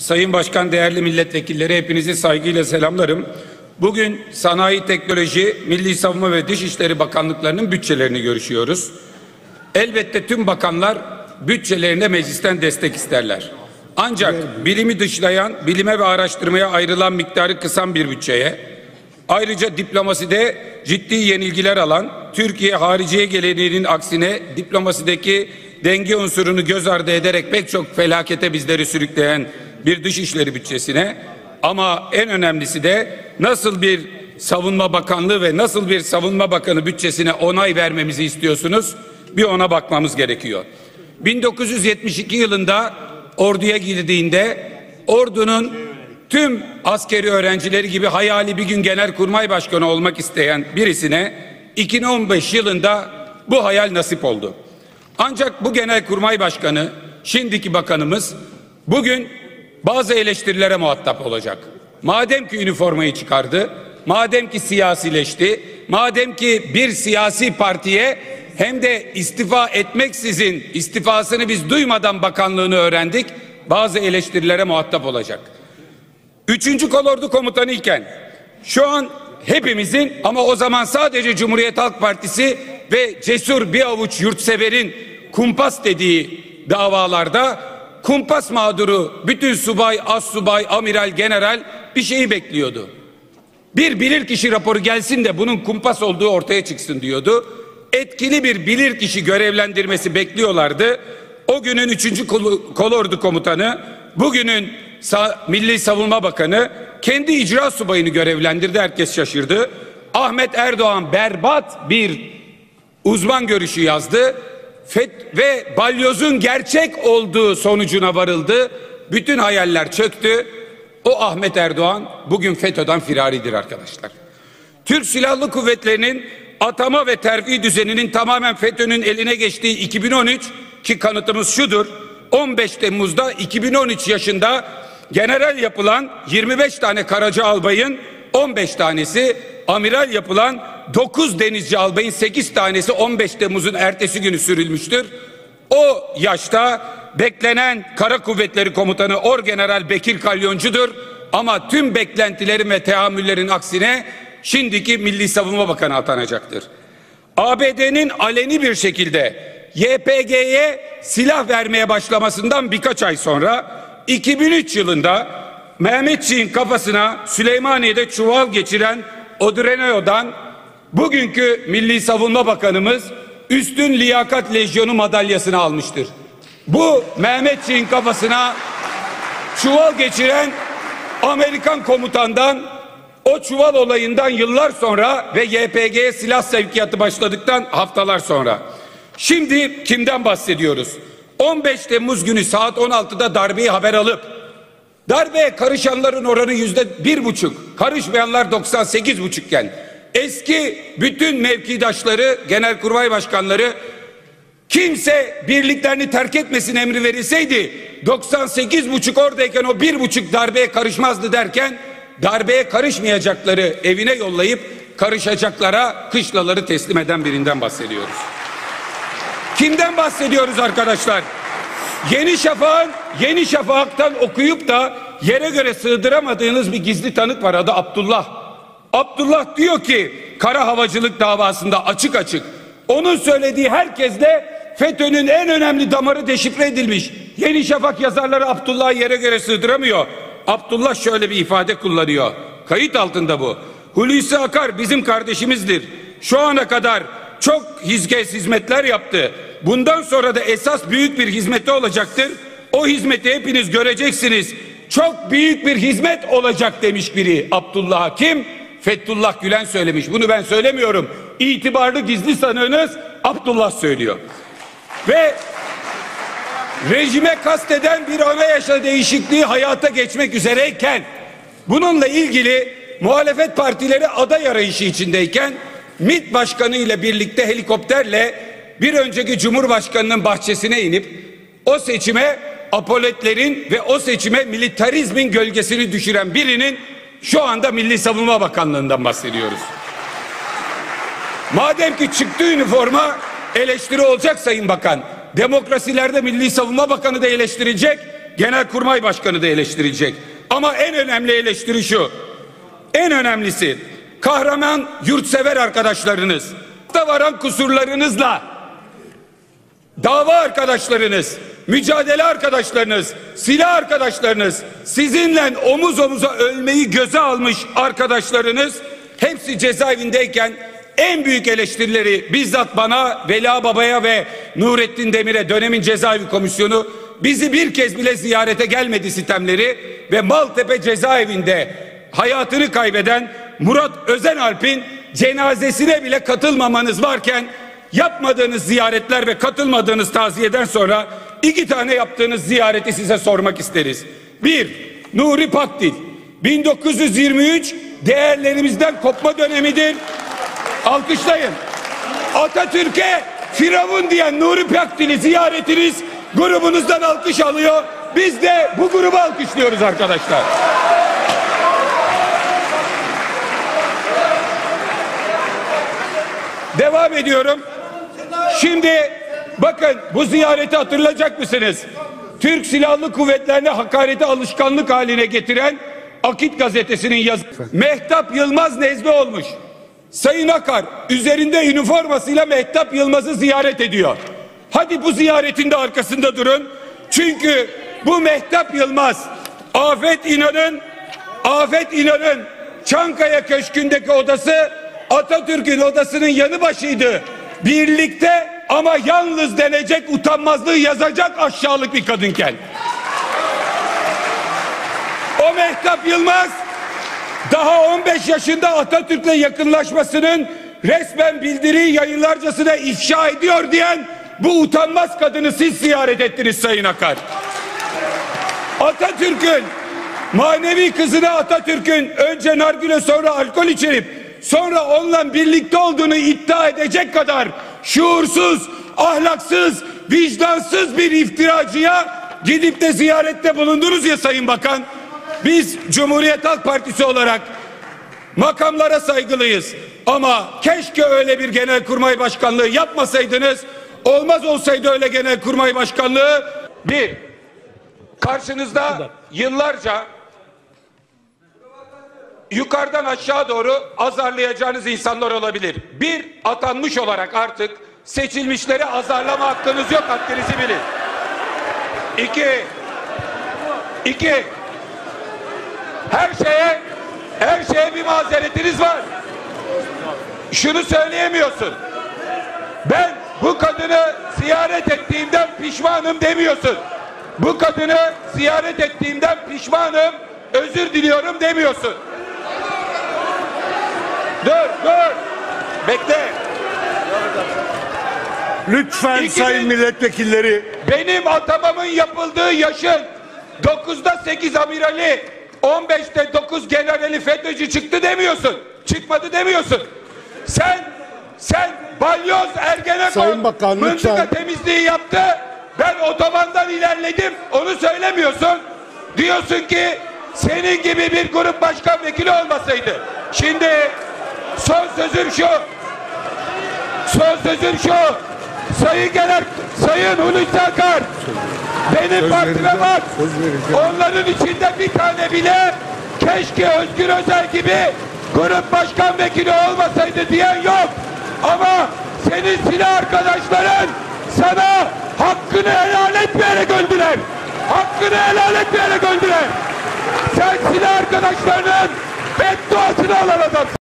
Sayın Başkan, değerli milletvekilleri hepinizi saygıyla selamlarım. Bugün Sanayi, Teknoloji, Milli Savunma ve Dışişleri Bakanlıklarının bütçelerini görüşüyoruz. Elbette tüm bakanlar bütçelerine meclisten destek isterler. Ancak bilimi dışlayan, bilime ve araştırmaya ayrılan miktarı kısan bir bütçeye, ayrıca diplomaside ciddi yenilgiler alan, Türkiye hariciye geleneğinin aksine diplomasideki denge unsurunu göz ardı ederek pek çok felakete bizleri sürükleyen bir dışişleri bütçesine ama en önemlisi de nasıl bir savunma bakanlığı ve nasıl bir savunma bakanı bütçesine onay vermemizi istiyorsunuz? Bir ona bakmamız gerekiyor. 1972 yılında orduya girdiğinde ordunun tüm askeri öğrencileri gibi hayali bir gün genelkurmay başkanı olmak isteyen birisine 2015 yılında bu hayal nasip oldu. Ancak bu genelkurmay başkanı, şimdiki bakanımız bugün bazı eleştirilere muhatap olacak. Madem ki üniformayı çıkardı, madem ki siyasileşti, madem ki bir siyasi partiye hem de istifa etmeksizin istifasını biz duymadan bakanlığını öğrendik, bazı eleştirilere muhatap olacak. Üçüncü kolordu komutanı iken şu an hepimizin ama o zaman sadece Cumhuriyet Halk Partisi ve cesur bir avuç yurtseverin kumpas dediği davalarda kumpas mağduru bütün subay, az subay, amiral, general bir şeyi bekliyordu. Bir bilirkişi raporu gelsin de bunun kumpas olduğu ortaya çıksın diyordu. Etkili bir bilirkişi görevlendirmesi bekliyorlardı. O günün 3. Kolordu Komutanı, bugünün Milli Savunma Bakanı kendi icra subayını görevlendirdi. Herkes şaşırdı. Ahmet Erdoğan berbat bir uzman görüşü yazdı ve balyozun gerçek olduğu sonucuna varıldı. Bütün hayaller çöktü. O Ahmet Erdoğan bugün FETÖ'den firaridir arkadaşlar. Türk Silahlı Kuvvetleri'nin atama ve terfi düzeninin tamamen FETÖ'nün eline geçtiği 2013 ki kanıtımız şudur. 15 Temmuz'da 2013 yaşında general yapılan 25 tane Karaca albayın 15 tanesi amiral yapılan 9 denizci albayın 8 tanesi 15 Temmuz'un ertesi günü sürülmüştür. O yaşta beklenen Kara Kuvvetleri Komutanı Orgeneral Bekir Kalyoncu'dur. Ama tüm beklentilerin ve teamüllerin aksine şimdiki Milli Savunma Bakanı atanacaktır. ABD'nin aleni bir şekilde YPG'ye silah vermeye başlamasından birkaç ay sonra 2003 yılında Mehmetçiğin kafasına Süleymaniye'de çuval geçiren Odreno'dan bugünkü Milli Savunma Bakanımız Üstün Liyakat Lejyonu madalyasını almıştır. Bu Mehmetçiğin kafasına çuval geçiren Amerikan komutandan o çuval olayından yıllar sonra ve YPG'ye silah sevkiyatı başladıktan haftalar sonra. Şimdi kimden bahsediyoruz? 15 Temmuz günü saat 16'da darbeyi haber alıp darbeye karışanların oranı yüzde bir buçuk, karışmayanlar 98 buçukken eski bütün mevkidaşları, genelkurmay başkanları kimse birliklerini terk etmesin emri verilseydi 98 buçuk oradayken o bir buçuk darbeye karışmazdı derken darbeye karışmayacakları evine yollayıp karışacaklara kışlaları teslim eden birinden bahsediyoruz. Kimden bahsediyoruz arkadaşlar? Yeni Şafak'ın Yeni Şafak'tan okuyup da yere göre sığdıramadığınız bir gizli tanık var adı Abdullah. Abdullah diyor ki kara havacılık davasında açık açık onun söylediği herkesle FETÖ'nün en önemli damarı deşifre edilmiş. Yeni Şafak yazarları Abdullah'ı yere göre sığdıramıyor. Abdullah şöyle bir ifade kullanıyor. Kayıt altında bu. Hulusi Akar bizim kardeşimizdir. Şu ana kadar çok hizmet hizmetler yaptı. Bundan sonra da esas büyük bir hizmeti olacaktır. O hizmeti hepiniz göreceksiniz. Çok büyük bir hizmet olacak demiş biri Abdullah kim? Fethullah Gülen söylemiş. Bunu ben söylemiyorum. İtibarlı gizli sanığınız Abdullah söylüyor. Ve rejime kasteden bir anayasa değişikliği hayata geçmek üzereyken bununla ilgili muhalefet partileri aday arayışı içindeyken MİT Başkanı ile birlikte helikopterle bir önceki Cumhurbaşkanı'nın bahçesine inip o seçime apoletlerin ve o seçime militarizmin gölgesini düşüren birinin şu anda Milli Savunma Bakanlığı'ndan bahsediyoruz. Madem ki çıktı üniforma eleştiri olacak Sayın Bakan. Demokrasilerde Milli Savunma Bakanı da eleştirecek, Genelkurmay Başkanı da eleştirilecek. Ama en önemli eleştiri şu. En önemlisi kahraman yurtsever arkadaşlarınız da varan kusurlarınızla dava arkadaşlarınız, mücadele arkadaşlarınız, silah arkadaşlarınız, sizinle omuz omuza ölmeyi göze almış arkadaşlarınız hepsi cezaevindeyken en büyük eleştirileri bizzat bana, Vela Baba'ya ve Nurettin Demir'e dönemin cezaevi komisyonu bizi bir kez bile ziyarete gelmedi sitemleri ve Maltepe cezaevinde hayatını kaybeden Murat Özenalp'in cenazesine bile katılmamanız varken yapmadığınız ziyaretler ve katılmadığınız taziyeden sonra iki tane yaptığınız ziyareti size sormak isteriz. Bir, Nuri Pakdil. 1923 değerlerimizden kopma dönemidir. Alkışlayın. Atatürk'e Firavun diyen Nuri Pakdil'i ziyaretiniz grubunuzdan alkış alıyor. Biz de bu grubu alkışlıyoruz arkadaşlar. Devam ediyorum. Şimdi bakın bu ziyareti hatırlayacak mısınız? Türk Silahlı Kuvvetlerine hakareti alışkanlık haline getiren Akit gazetesinin yazı. Mehtap Yılmaz nezle olmuş. Sayın Akar üzerinde üniformasıyla Mehtap Yılmaz'ı ziyaret ediyor. Hadi bu ziyaretin de arkasında durun. Çünkü bu Mehtap Yılmaz Afet İnan'ın Afet İnan'ın Çankaya Köşkü'ndeki odası Atatürk'ün odasının yanı başıydı. Birlikte ama yalnız denecek utanmazlığı yazacak aşağılık bir kadınken. O Mehtap Yılmaz daha 15 yaşında Atatürk'le yakınlaşmasının resmen bildiriyi yayınlarcasına ifşa ediyor diyen bu utanmaz kadını siz ziyaret ettiniz Sayın Akar. Atatürk'ün manevi kızına Atatürk'ün önce nargile sonra alkol içirip sonra onunla birlikte olduğunu iddia edecek kadar şuursuz, ahlaksız, vicdansız bir iftiracıya gidip de ziyarette bulundunuz ya Sayın Bakan. Biz Cumhuriyet Halk Partisi olarak makamlara saygılıyız. Ama keşke öyle bir genelkurmay başkanlığı yapmasaydınız. Olmaz olsaydı öyle genelkurmay başkanlığı. Bir, karşınızda yıllarca yukarıdan aşağı doğru azarlayacağınız insanlar olabilir. Bir, atanmış olarak artık seçilmişleri azarlama hakkınız yok, haddinizi bilin. İki, iki, her şeye her şeye bir mazeretiniz var. Şunu söyleyemiyorsun. Ben bu kadını ziyaret ettiğimden pişmanım demiyorsun. Bu kadını ziyaret ettiğimden pişmanım, özür diliyorum demiyorsun. Dur, dur. Bekle. Lütfen İki sayın milletvekilleri Benim atamamın yapıldığı yaşın 9'da 8 amirali 15'te 9 generali FETÖ'cü çıktı demiyorsun. Çıkmadı demiyorsun. Sen sen balyoz Ergenekon Bakan, mıntıka lütfen. temizliği yaptı. Ben otobandan ilerledim. Onu söylemiyorsun. Diyorsun ki senin gibi bir grup başkan vekili olmasaydı. Şimdi son sözüm şu. Son sözüm şu. Sayın Genel, Sayın Hulusi Akar. Benim Söz partime bak. Onların içinde bir tane bile keşke Özgür Özel gibi grup başkan vekili olmasaydı diyen yok. Ama senin silah arkadaşların sana hakkını helal etmeyerek öldüler. Hakkını helal etmeyerek öldüler. Sen silah arkadaşlarının bedduasını alan adamsın.